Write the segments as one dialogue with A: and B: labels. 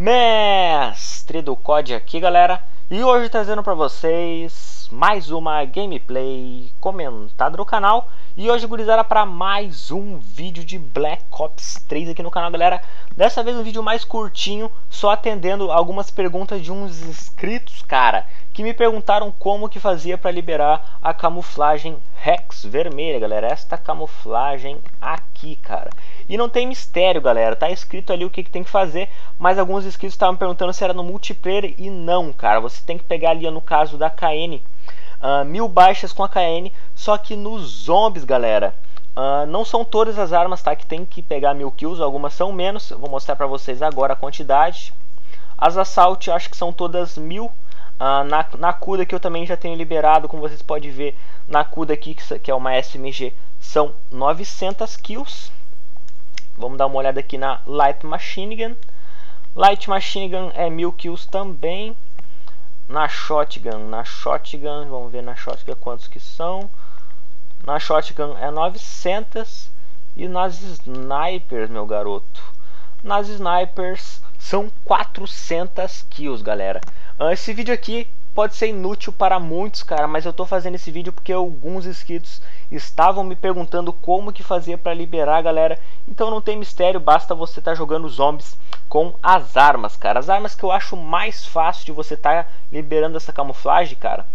A: Mestre do COD aqui, galera. E hoje trazendo para vocês mais uma gameplay comentada no canal. E hoje, gurizada, para mais um vídeo de Black Ops 3 aqui no canal, galera. Dessa vez um vídeo mais curtinho, só atendendo algumas perguntas de uns inscritos, cara que me perguntaram como que fazia para liberar a camuflagem Rex vermelha, galera. Esta camuflagem aqui, cara. E não tem mistério, galera. Tá escrito ali o que, que tem que fazer, mas alguns inscritos estavam perguntando se era no multiplayer e não, cara. Você tem que pegar ali, no caso da KN, uh, ah, mil baixas com a KN, só que nos zombies, galera. Uh, não são todas as armas, tá? Que tem que pegar mil kills, algumas são menos. Vou mostrar para vocês agora a quantidade. As assault, acho que são todas mil ah, na, na CUDA que eu também já tenho liberado, como vocês podem ver, na CUDA aqui, que é uma SMG, são 900 kills. Vamos dar uma olhada aqui na Light Machine Gun. Light Machine Gun é 1000 kills também. Na Shotgun, na Shotgun, vamos ver na Shotgun quantos que são. Na Shotgun é 900 e nas Snipers, meu garoto. Nas Snipers são 400 kills, galera. Ah, esse vídeo aqui pode ser inútil para muitos, cara, mas eu tô fazendo esse vídeo porque alguns inscritos estavam me perguntando como que fazia para liberar, galera. Então não tem mistério, basta você estar tá jogando zombies com as armas, cara. As armas que eu acho mais fácil de você estar tá liberando essa camuflagem, cara,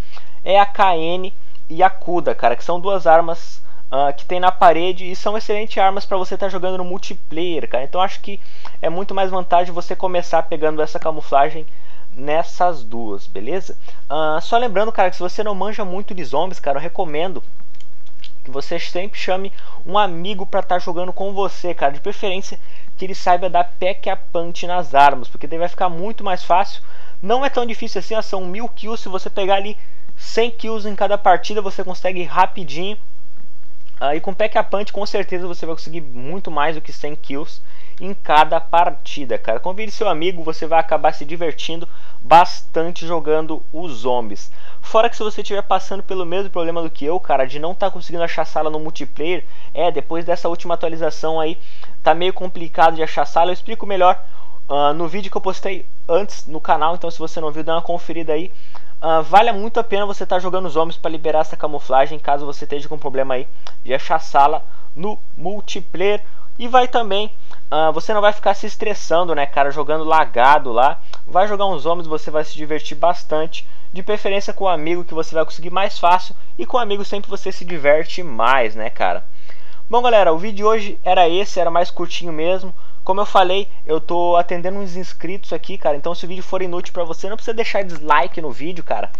A: é a KN e a Kuda, cara, que são duas armas uh, que tem na parede e são excelentes armas para você estar tá jogando no multiplayer, cara. Então acho que é muito mais vantagem você começar pegando essa camuflagem nessas duas, beleza? Uh, só lembrando, cara, que se você não manja muito de zombies, cara, eu recomendo que você sempre chame um amigo para estar tá jogando com você, cara, de preferência que ele saiba dar pack a punch nas armas, porque daí vai ficar muito mais fácil. Não é tão difícil assim, ó, são mil kills, se você pegar ali 100 kills em cada partida, você consegue rapidinho. Uh, e com pack a punch, com certeza você vai conseguir muito mais do que 100 kills em cada partida, cara. Convide seu amigo, você vai acabar se divertindo bastante jogando os zombies. Fora que se você estiver passando pelo mesmo problema do que eu, cara, de não estar tá conseguindo achar sala no multiplayer, é, depois dessa última atualização aí, tá meio complicado de achar sala, eu explico melhor uh, no vídeo que eu postei antes no canal, então se você não viu, dá uma conferida aí. Uh, vale muito a pena você estar tá jogando zombies para liberar essa camuflagem, caso você esteja com problema aí de achar sala no multiplayer. E vai também, uh, você não vai ficar se estressando, né, cara, jogando lagado lá. Vai jogar uns homens, você vai se divertir bastante. De preferência com um amigo que você vai conseguir mais fácil. E com um amigo sempre você se diverte mais, né, cara? Bom, galera, o vídeo de hoje era esse, era mais curtinho mesmo. Como eu falei, eu tô atendendo uns inscritos aqui, cara. Então, se o vídeo for inútil para você, não precisa deixar dislike no vídeo, cara.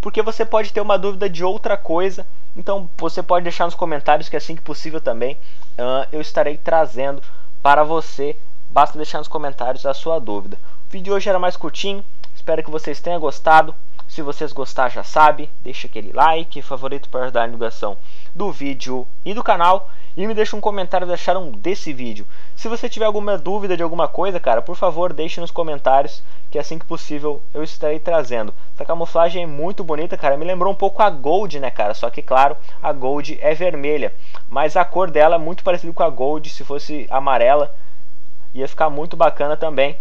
A: Porque você pode ter uma dúvida de outra coisa. Então, você pode deixar nos comentários que assim que possível também uh, eu estarei trazendo para você. Basta deixar nos comentários a sua dúvida. O vídeo de hoje era mais curtinho, espero que vocês tenham gostado. Se vocês gostaram, já sabe, deixa aquele like, favorito para ajudar a divulgação do vídeo e do canal. E me deixa um comentário que acharam desse vídeo. Se você tiver alguma dúvida de alguma coisa, cara, por favor, deixe nos comentários, que assim que possível eu estarei trazendo. Essa camuflagem é muito bonita, cara. Me lembrou um pouco a Gold, né, cara? Só que, claro, a Gold é vermelha. Mas a cor dela é muito parecida com a Gold. Se fosse amarela, ia ficar muito bacana também.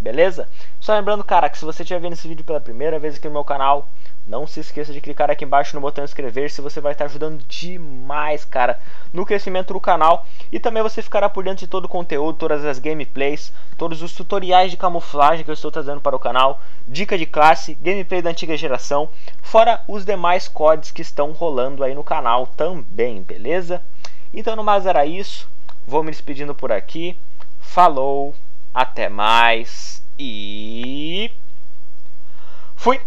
A: Beleza? Só lembrando, cara, que se você estiver vendo esse vídeo pela primeira vez aqui no meu canal, não se esqueça de clicar aqui embaixo no botão inscrever-se, você vai estar ajudando demais, cara, no crescimento do canal. E também você ficará por dentro de todo o conteúdo, todas as gameplays, todos os tutoriais de camuflagem que eu estou trazendo para o canal, dica de classe, gameplay da antiga geração, fora os demais códigos que estão rolando aí no canal também, beleza? Então no mais era isso, vou me despedindo por aqui, falou, até mais e. Fui!